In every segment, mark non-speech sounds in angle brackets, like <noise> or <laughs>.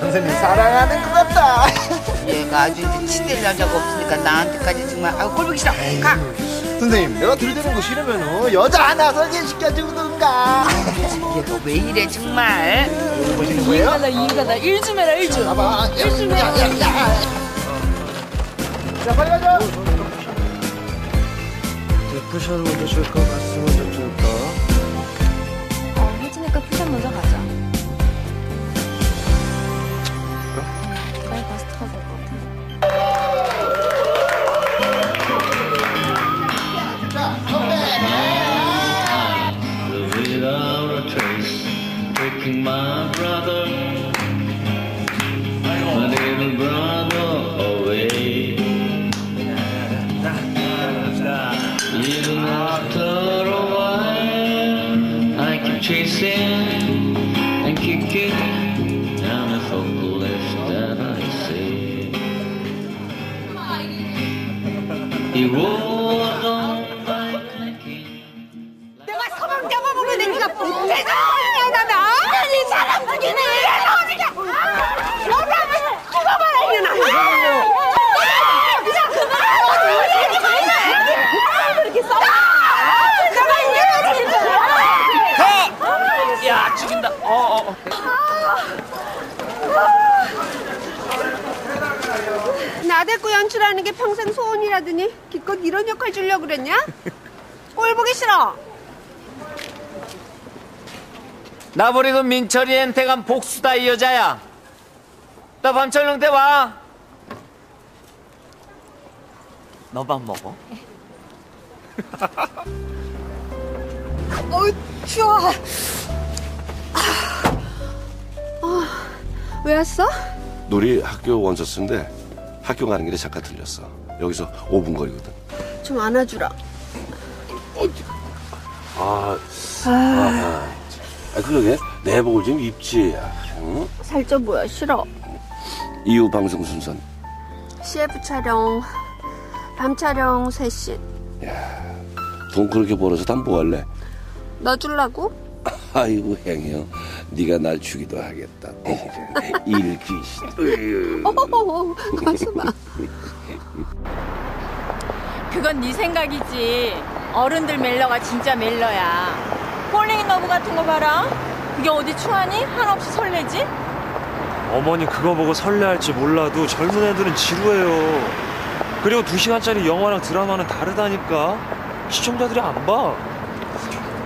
선생님 사랑하는 것 같다. <laughs> 얘가 아주 이제 치댈 여자가 없으니까 나한테까지 정말 아우 꼴보기 싫어 가 선생님 내가 들이대는 거 싫으면 어, 여자 하나 소개시켜주든가. <laughs> 얘가 왜 이래 정말 보시는 거예요? 인간아 인간아 일좀 해라 일 좀 봐봐. 야, 야, 야, 야. 자 빨리 가자. 쿠션 먼저 줄까 가스 먼저 줄까 어 혜진이가 쿠션 먼저 가자 내가 서방 잡아보면 내가 못해서 야나나 아니 사람 죽이네 어디가 여자를 죽어봐라 이년아 그냥 그만 이렇게 싸워 내가 이래가 진짜 야 죽인다 어어 연출하는 게 평생 소원이라더니 기껏 이런 역할 주려고 그랬냐? 꼴 보기 싫어 나버리고 민철이한테 간 복수다 이 여자야 나 밤철령 때 와 너 밥 먹어? 어우 추워 어, 왜 왔어? 놀이 학교 원서스인데 학교 가는 길에 잠깐 들렸어. 여기서 5분 거리거든. 좀 안아주라 아, 아, 아, 아, 그러게 내복을 좀 입지. 응? 살쪄 보여 싫어 이후 방송 순서는 CF 촬영 밤 촬영 3시 돈 그렇게 벌어서 다뭐 할래? 너 줄라고? 아이고 행여 네가 날 주기도 하겠다. 일기시. 어허허 가서 봐 그건 네 생각이지 어른들 멜로가 진짜 멜로야 falling love 같은 거 봐라 그게 어디 추하니? 한없이 설레지? 어머니 그거 보고 설레할지 몰라도 젊은 애들은 지루해요. 그리고 두 시간짜리 영화랑 드라마는 다르다니까. 시청자들이 안 봐.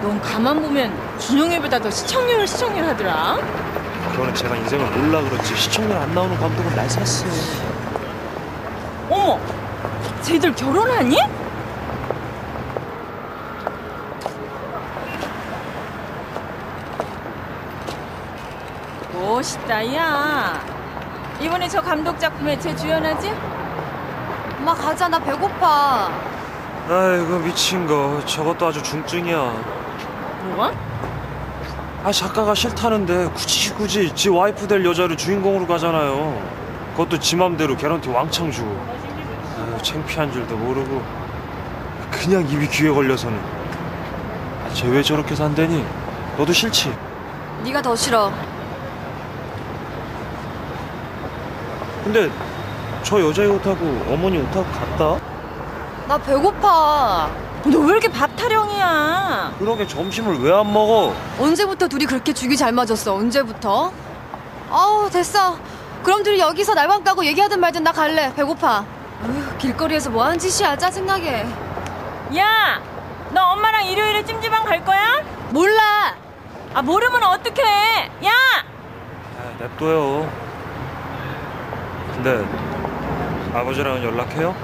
넌 가만 보면 준영이보다 더 시청률 시청률 하더라 그거는 제가 인생을 몰라 그렇지. 시청률 안 나오는 감독은 날 샀어요. 어머 쟤들 결혼하니? 멋있다 야 이번에 저 감독 작품에 쟤 주연하지? 엄마 가자 나 배고파 아이고 미친 거. 저것도 아주 중증이야. 뭐가? 아 작가가 싫다는데 굳이 굳이 지 와이프 될 여자를 주인공으로 가잖아요. 그것도 지 맘대로 개런티 왕창 주고. 아유 창피한 줄도 모르고. 그냥 입이 귀에 걸려서는. 아, 쟤왜 저렇게 산대니? 너도 싫지? 네가 더 싫어 근데 저 여자의 옷하고 어머니 옷하고 같다? 나 배고파 너 왜 이렇게 밥 타령이야 그러게 점심을 왜 안 먹어? 언제부터 둘이 그렇게 죽이 잘 맞았어 언제부터? 아우 됐어 그럼 둘이 여기서 날방 까고 얘기하든 말든 나 갈래 배고파 어휴, 길거리에서 뭐 하는 짓이야 짜증나게 야! 너 엄마랑 일요일에 찜질방 갈 거야? 몰라 아 모르면 어떡해 야! 아, 냅둬요. 근데 아버지랑은 연락해요?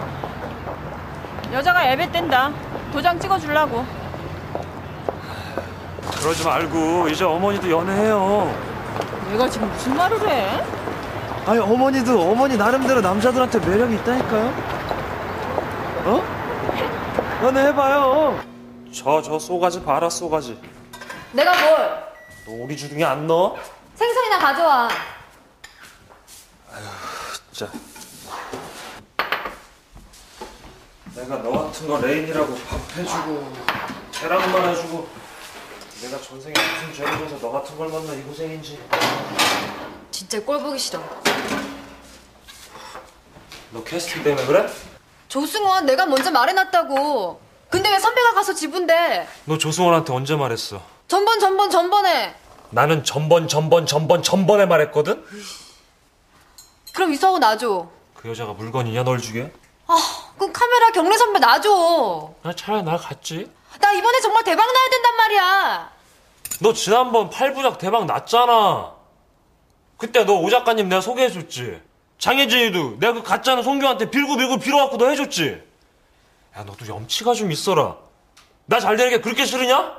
여자가 예배 뗀다 도장 찍어주려고 그러지 말고 이제 어머니도 연애해요. 내가 지금 무슨 말을 해? 아니 어머니도 어머니 나름대로 남자들한테 매력이 있다니까요. 어? 연애해봐요. 저 저 쏘가지 봐라 쏘가지. 내가 뭘너 우리 주둥이 안 넣어? 생선이나 가져와 진짜. 내가 너 같은 거 애인이라고 밥 해주고 계란말이 해주고 내가 전생에 무슨 죄를 져서 너 같은 걸 만나 이 고생인지 진짜 꼴 보기 싫어. 너 캐스팅 때문에 그래? 조승원 내가 먼저 말해놨다고. 근데 왜 선배가 가서 지분대? 너 조승원한테 언제 말했어? 전번 전번 전번에. 나는 전번 전번 전번 전번에 말했거든? 그럼 이서하고 놔줘. 그 여자가 물건이냐 널 주게? 아, 그럼 카메라 경례 선배 놔줘. 나 차라리 날 갔지 나 이번에 정말 대박 나야 된단 말이야. 너 지난번 팔부작 대박 났잖아 그때 너 오 작가님 내가 소개해줬지 장혜진이도 내가 그 가짜는 송교한테 빌고 빌고 빌어갖고 너 해줬지 야 너도 염치가 좀 있어라 나 잘 되는 게 그렇게 싫으냐?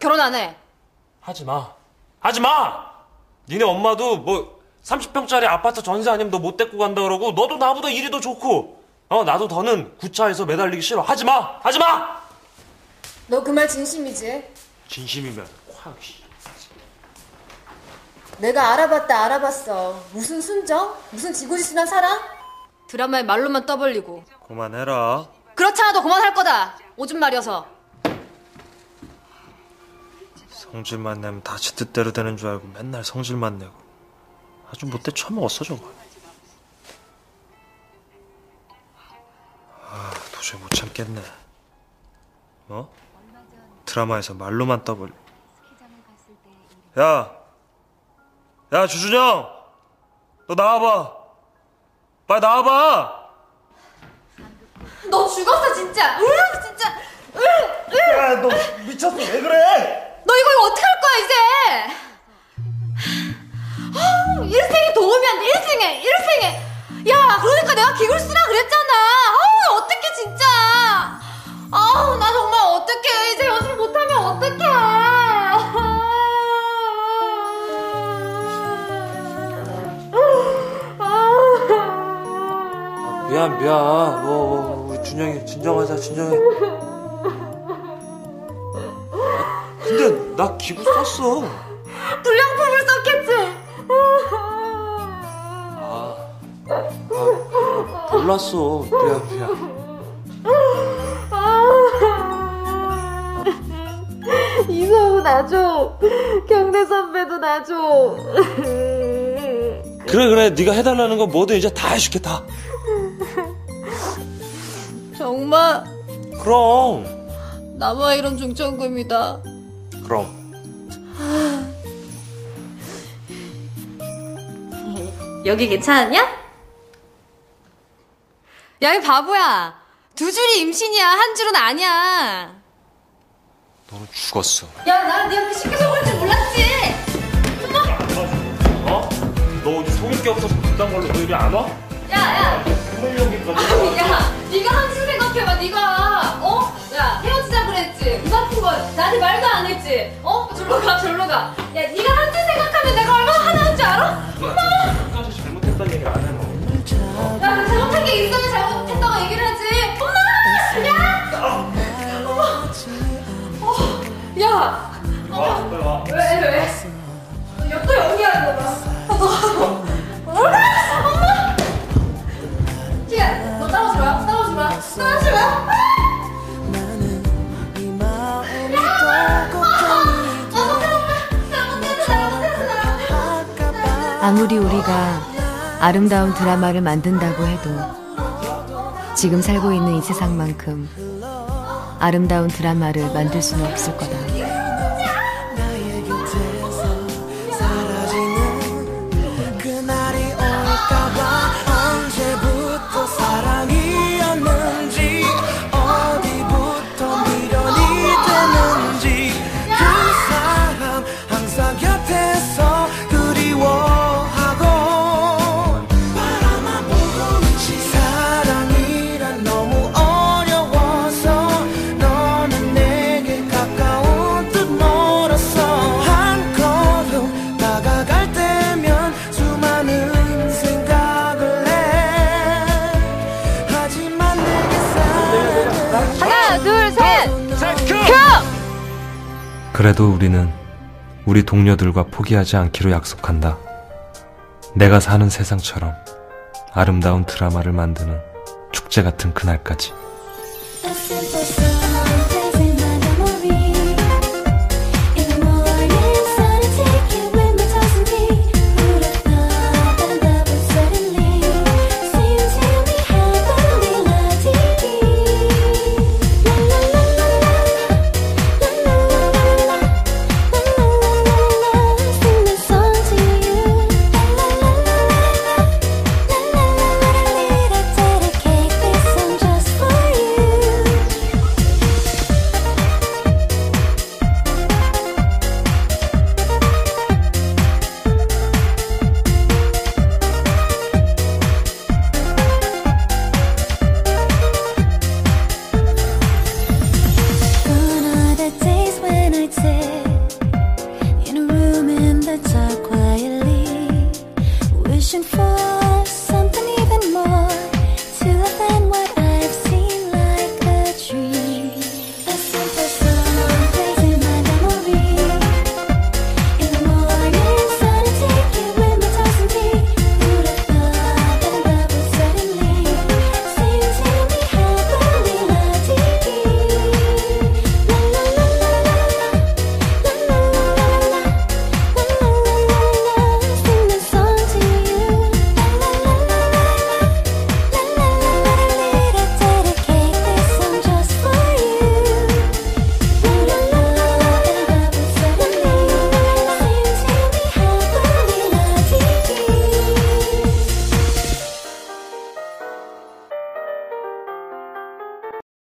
결혼 안 해. 하지 마 하지 마 니네 엄마도 뭐 30평짜리 아파트 전세 아니면 너 못 데리고 간다 그러고 너도 나보다 일이 더 좋고 어 나도 더는 구차에서 매달리기 싫어 하지 마 하지 마 너 그 말 진심이지? 진심이면 확 내가 알아봤다 알아봤어. 무슨 순정? 무슨 지고지순한 사랑? 드라마에 말로만 떠벌리고. 그만해라 그렇잖아 너 그만할 거다. 오줌 마려서. 성질만 내면 다지 뜻대로 되는 줄 알고 맨날 성질만 내고 아주 못돼 처먹었어 저거 참겠네 뭐? 드라마에서 말로만 떠벌 야! 야 주준영! 너 나와봐 빨리 나와봐 너 죽었어 진짜. 으 진짜. 으 으. 야 너 미쳤어 왜 그래 너 이거 어떻게 할 거야 이제? 아, 일생에 도움이 안 돼. 일생에 일생에. 야 그러니까 내가 기굴 쓰라 그랬잖아. 아우 어떡해 진짜. 미안 미안. 뭐, 뭐 우리 준영이 진정하자 진정해. 아, 근데 나 기부 썼어. 불량품을 썼겠지. 아, 아 몰랐어. 미안 미안. 이성우 놔줘. 경대 선배도 놔줘. 그래 그래. 네가 해달라는 거 뭐든 이제 다 해줄게 다 정말 그럼 남아 이런 중천금이다. 그럼 여기 괜찮았냐? 야, 이 바보야. 두 줄이 임신이야. 한 줄은 아니야. 너는 죽었어 야, 나는 네 앞에 쉽게 속을 줄 몰랐지. 어? 너 어디 속일 게 없어서 그딴 걸로 너 이리 안 와? 야, 야. 아니, 야. 네가 한 줄 나한테 말도 안 했지. 어? 절로 가, 절로 가. 야, 네가 한줄 생각하면 내가 얼마나 화나는 줄 알아? 엄마! 까지 잘못했다는 얘기 안 해, 너. 야, 그 잘못한 게 있어야 잘못했다고 얘기를 하지. 엄마! 야! 엄마! 어, 야! 아무리 우리가 아름다운 드라마를 만든다고 해도 지금 살고 있는 이 세상만큼 아름다운 드라마를 만들 수는 없을 거다. 그래도 우리는 우리 동료들과 포기하지 않기로 약속한다. 내가 사는 세상처럼 아름다운 드라마를 만드는 축제 같은 그날까지.